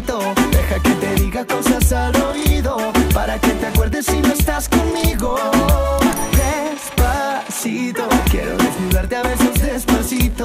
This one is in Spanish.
Deja que te diga cosas al oído. Para que te acuerdes si no estás conmigo. Despacito, quiero desnudarte a besos despacito